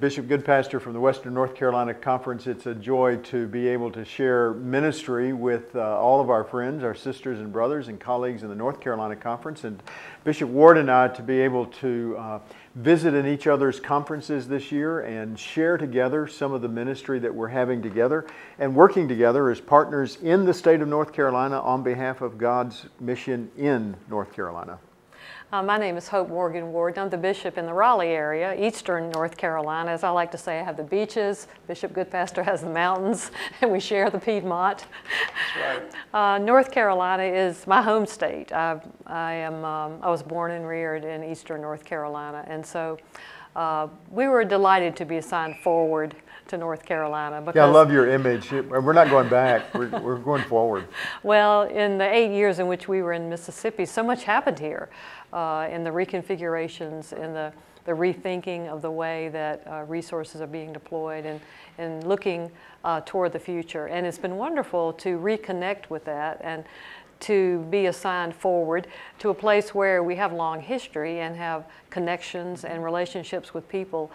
Bishop Goodpaster from the Western North Carolina Conference. It's a joy to be able to share ministry with uh, all of our friends, our sisters and brothers and colleagues in the North Carolina Conference, and Bishop Ward and I to be able to uh, visit in each other's conferences this year and share together some of the ministry that we're having together and working together as partners in the state of North Carolina on behalf of God's mission in North Carolina. Uh, my name is Hope Morgan Ward. I'm the bishop in the Raleigh area, eastern North Carolina. As I like to say, I have the beaches. Bishop Goodpaster has the mountains, and we share the Piedmont. That's right. Uh, North Carolina is my home state. I, I am. Um, I was born and reared in eastern North Carolina, and so uh, we were delighted to be assigned forward to North Carolina. Because, yeah, I love your image. We're not going back. We're, we're going forward. Well, in the eight years in which we were in Mississippi, so much happened here uh, in the reconfigurations, in the, the rethinking of the way that uh, resources are being deployed and, and looking uh, toward the future. And it's been wonderful to reconnect with that and to be assigned forward to a place where we have long history and have connections and relationships with people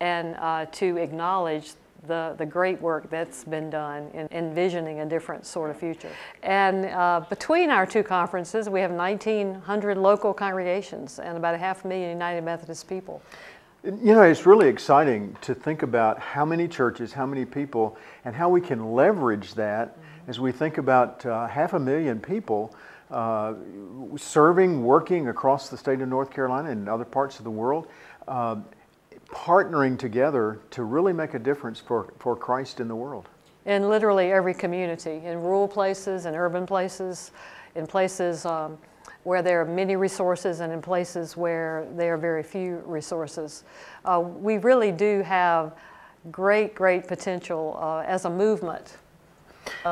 and uh, to acknowledge the, the great work that's been done in envisioning a different sort of future. And uh, between our two conferences, we have 1,900 local congregations and about a half a million United Methodist people. You know, it's really exciting to think about how many churches, how many people, and how we can leverage that. As we think about uh, half a million people uh, serving, working across the state of North Carolina and other parts of the world. Uh, partnering together to really make a difference for, for Christ in the world. In literally every community, in rural places, in urban places, in places um, where there are many resources and in places where there are very few resources. Uh, we really do have great, great potential uh, as a movement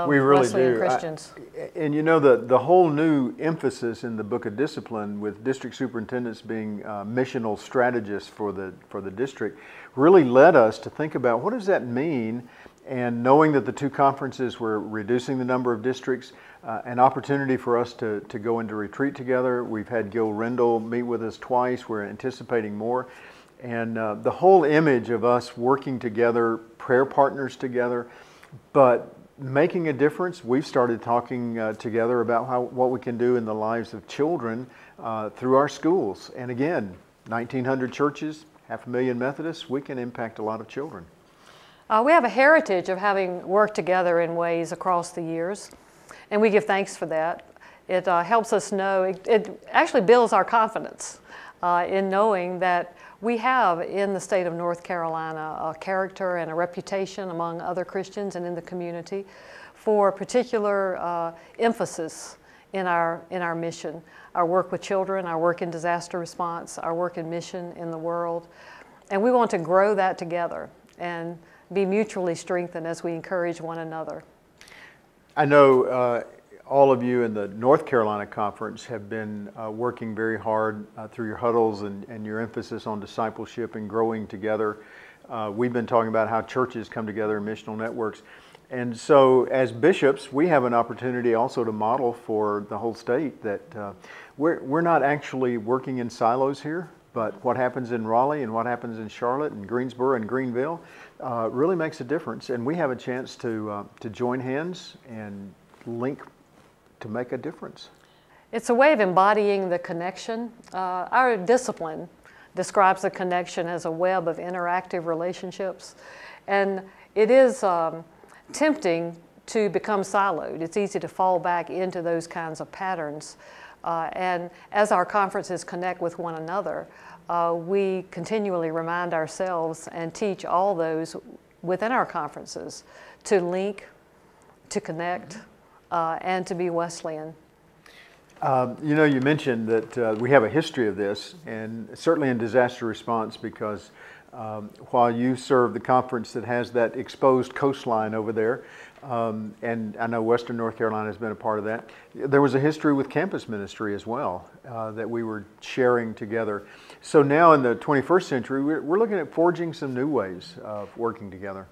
we really Wesleyan do. Christians. I, and you know, the, the whole new emphasis in the book of discipline with district superintendents being uh, missional strategists for the, for the district really led us to think about what does that mean and knowing that the two conferences were reducing the number of districts, uh, an opportunity for us to, to go into retreat together. We've had Gil Rendle meet with us twice. We're anticipating more. And uh, the whole image of us working together, prayer partners together, but making a difference. We've started talking uh, together about how, what we can do in the lives of children uh, through our schools. And again, 1,900 churches, half a million Methodists, we can impact a lot of children. Uh, we have a heritage of having worked together in ways across the years, and we give thanks for that. It uh, helps us know, it, it, actually builds our confidence uh, in knowing that we have in the state of North Carolina a character and a reputation among other Christians and in the community for particular uh, emphasis in our, in our mission. Our work with children, our work in disaster response, our work in mission in the world. And we want to grow that together and be mutually strengthened as we encourage one another. I know uh, all of you in the North Carolina Conference have been uh, working very hard uh, through your huddles and, and, your emphasis on discipleship and growing together. Uh, we've been talking about how churches come together in missional networks. And so, as bishops, we have an opportunity also to model for the whole state that uh, we're, we're not actually working in silos here, but what happens in Raleigh and what happens in Charlotte and Greensboro and Greenville uh, really makes a difference. And we have a chance to, uh, to join hands and link to make a difference. It's a way of embodying the connection. Uh, our discipline describes the connection as a web of interactive relationships. And it is um, tempting to become siloed. It's easy to fall back into those kinds of patterns. Uh, and as our conferences connect with one another, uh, we continually remind ourselves and teach all those within our conferences to link, to connect, uh, and to be Wesleyan. Um, you know, you mentioned that uh, we have a history of this, and certainly in disaster response, because um, while you serve the conference that has that exposed coastline over there, um, and I know Western North Carolina has been a part of that, there was a history with campus ministry as well uh, that we were sharing together. So now in the 21st century, we're, we're looking at forging some new ways of working together.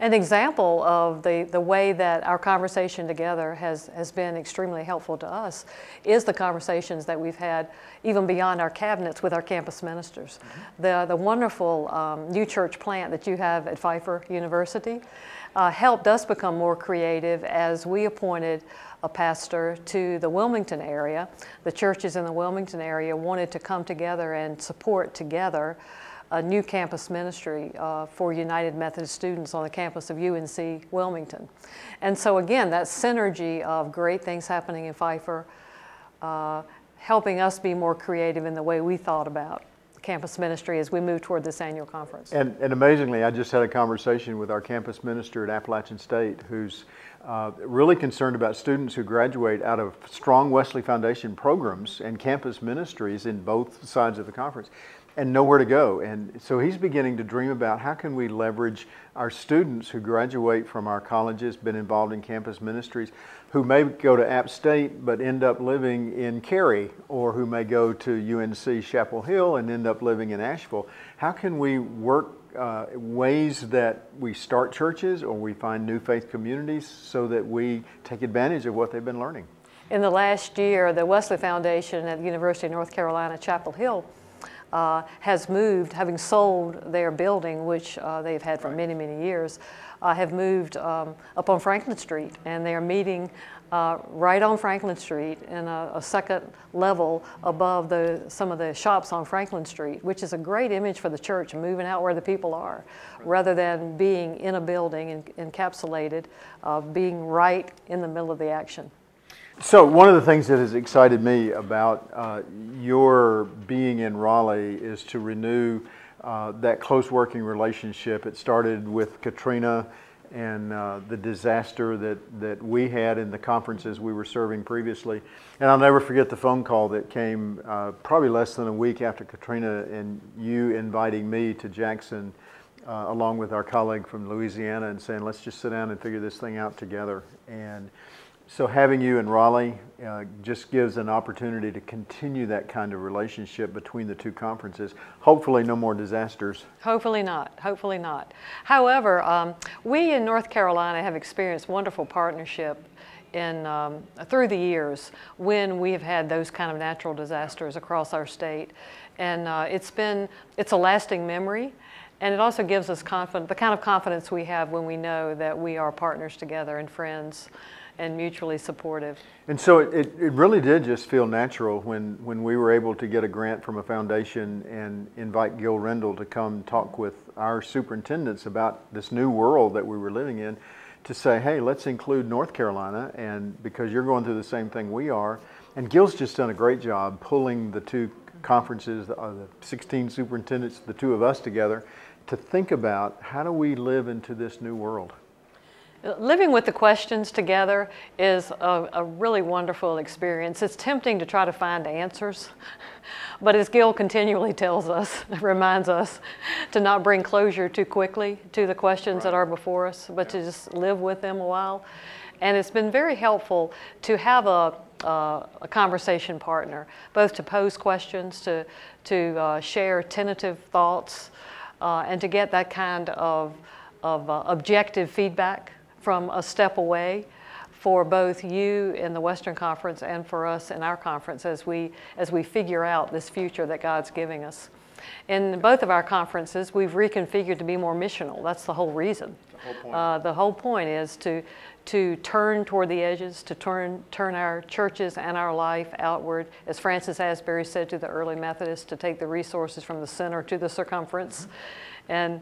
An example of the, the way that our conversation together has, has been extremely helpful to us is the conversations that we've had even beyond our cabinets with our campus ministers. Mm-hmm. The, the wonderful um, new church plant that you have at Pfeiffer University uh, helped us become more creative as we appointed a pastor to the Wilmington area. The churches in the Wilmington area wanted to come together and support together a new campus ministry uh, for United Methodist students on the campus of UNC Wilmington. And so again, that synergy of great things happening in Pfeiffer, uh, helping us be more creative in the way we thought about campus ministry as we move toward this annual conference. And, and amazingly, I just had a conversation with our campus minister at Appalachian State who's uh, really concerned about students who graduate out of strong Wesley Foundation programs and campus ministries in both sides of the conference and nowhere to go. And so he's beginning to dream about how can we leverage our students who graduate from our colleges, been involved in campus ministries, who may go to App State but end up living in Cary, or who may go to UNC Chapel Hill and end up living in Asheville. How can we work uh, ways that we start churches or we find new faith communities so that we take advantage of what they've been learning? In the last year, the Wesley Foundation at the University of North Carolina, Chapel Hill, uh, has moved, having sold their building, which uh, they've had for many, many years, uh, have moved um, up on Franklin Street, and they are meeting uh, right on Franklin Street in a, a, second level above the, some of the shops on Franklin Street, which is a great image for the church, moving out where the people are, rather than being in a building and encapsulated, uh, being right in the middle of the action. So one of the things that has excited me about uh, your being in Raleigh is to renew uh, that close working relationship. It started with Katrina and uh, the disaster that, that we had in the conferences we were serving previously. And I'll never forget the phone call that came uh, probably less than a week after Katrina and you inviting me to Jackson uh, along with our colleague from Louisiana and saying, let's just sit down and figure this thing out together. And so having you in Raleigh uh, just gives an opportunity to continue that kind of relationship between the two conferences. Hopefully no more disasters. Hopefully not, hopefully not. However, um, we in North Carolina have experienced wonderful partnership in, um, through the years when we have had those kind of natural disasters across our state. And uh, it's been, it's a lasting memory. And it also gives us confidence, the kind of confidence we have when we know that we are partners together and friends and mutually supportive. And so it, it really did just feel natural when, when we were able to get a grant from a foundation and invite Gil Rendle to come talk with our superintendents about this new world that we were living in to say, hey, let's include North Carolina and because you're going through the same thing we are. And Gil's just done a great job pulling the two conferences, the, uh, the 16 superintendents, the two of us together to think about how do we live into this new world. Living with the questions together is a, a, really wonderful experience. It's tempting to try to find answers, but as Gil continually tells us, reminds us to not bring closure too quickly to the questions right. that are before us, but yeah. to just live with them a while. And it's been very helpful to have a, uh, a conversation partner, both to pose questions, to, to uh, share tentative thoughts, uh, and to get that kind of, of uh, objective feedback from a step away for both you in the Western Conference and for us in our conference as we, as we figure out this future that God's giving us. In both of our conferences, we've reconfigured to be more missional. That's the whole reason. The whole point, uh, the whole point is to, to turn toward the edges, to turn, turn our churches and our life outward. As Francis Asbury said to the early Methodists, to take the resources from the center to the circumference, mm-hmm. and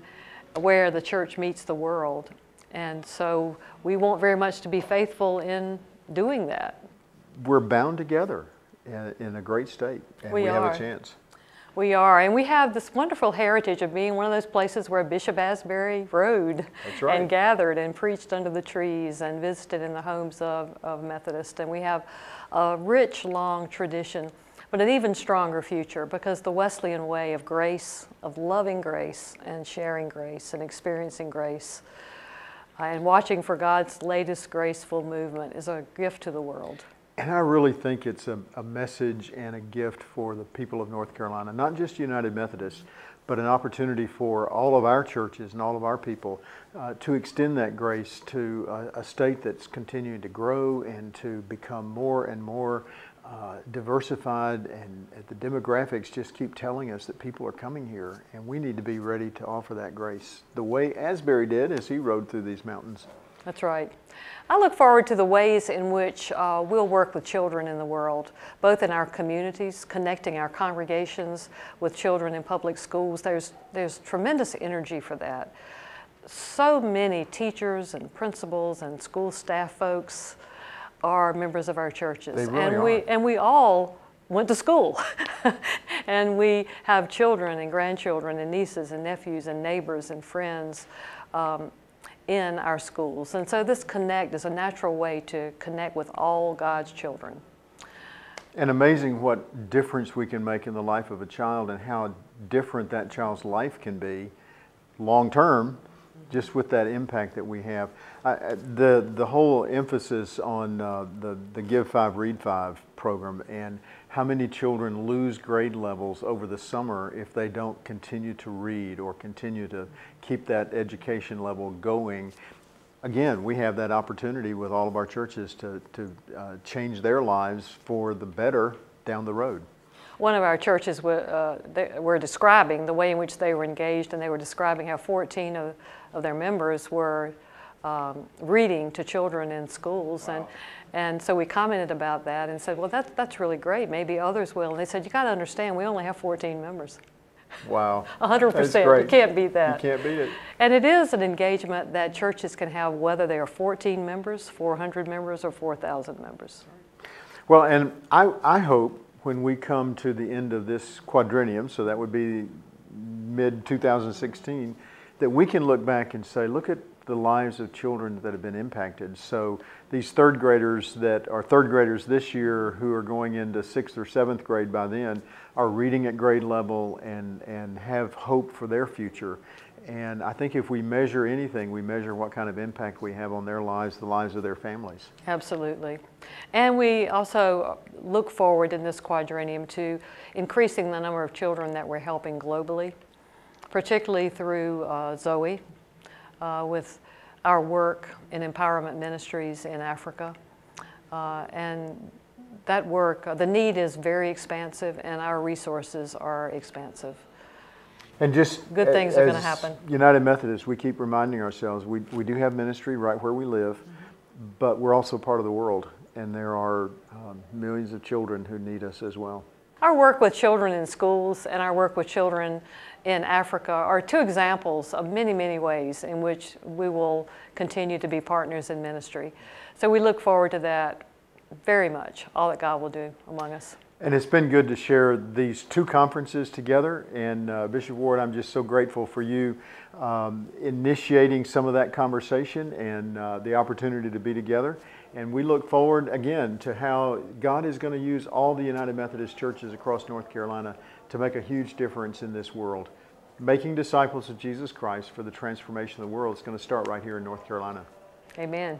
where the church meets the world. And so we want very much to be faithful in doing that. We're bound together in, in a great state, and we, we have a chance. We are, and we have this wonderful heritage of being one of those places where Bishop Asbury rode right. and gathered and preached under the trees and visited in the homes of, of Methodists. And we have a rich, long tradition, but an even stronger future because the Wesleyan way of grace, of loving grace and sharing grace and experiencing grace and watching for God's latest graceful movement is a gift to the world. And I really think it's a, a, message and a gift for the people of North Carolina, not just United Methodists, but an opportunity for all of our churches and all of our people uh, to extend that grace to a, a, state that's continuing to grow and to become more and more uh, diversified. And the demographics just keep telling us that people are coming here, and we need to be ready to offer that grace the way Asbury did as he rode through these mountains. That's right. I look forward to the ways in which uh, we'll work with children in the world, both in our communities, connecting our congregations with children in public schools. There's, there's tremendous energy for that. So many teachers and principals and school staff folks are members of our churches. They really and are. we and we all went to school. and we have children and grandchildren and nieces and nephews and neighbors and friends. Um, in our schools. And so this connect is a natural way to connect with all God's children. And amazing what difference we can make in the life of a child and how different that child's life can be long term just with that impact that we have. Uh, the, the whole emphasis on uh, the, the Give 5, Read 5 program and how many children lose grade levels over the summer if they don't continue to read or continue to keep that education level going. Again, we have that opportunity with all of our churches to, to uh, change their lives for the better down the road. One of our churches were, uh, were describing the way in which they were engaged, and they were describing how 14 of, of their members were um, reading to children in schools. Wow. And, and so we commented about that and said, well, that, that's really great. Maybe others will. And they said, you got to understand, we only have 14 members. Wow. 100%. You can't beat that. You can't beat it. And it is an engagement that churches can have whether they are 14 members, 400 members, or 4,000 members. Well, and I, I hope when we come to the end of this quadrennium, so that would be mid 2016, that we can look back and say, look at the lives of children that have been impacted. So these third graders that are third graders this year who are going into sixth or seventh grade by then are reading at grade level and, and have hope for their future. And I think if we measure anything, we measure what kind of impact we have on their lives, the lives of their families. Absolutely. And we also look forward in this quadrennium to increasing the number of children that we're helping globally, particularly through uh, Zoe, uh, with our work in empowerment ministries in Africa. Uh, and that work, uh, the need is very expansive and our resources are expansive. And just good things are going to happen. United Methodists, we keep reminding ourselves we, we do have ministry right where we live, mm -hmm. but we're also part of the world, and there are um, millions of children who need us as well. Our work with children in schools and our work with children in Africa are two examples of many, many ways in which we will continue to be partners in ministry. So we look forward to that very much, all that God will do among us. And it's been good to share these two conferences together. And uh, Bishop Ward, I'm just so grateful for you um, initiating some of that conversation and uh, the opportunity to be together. And we look forward again to how God is going to use all the United Methodist churches across North Carolina to make a huge difference in this world. Making disciples of Jesus Christ for the transformation of the world is going to start right here in North Carolina. Amen.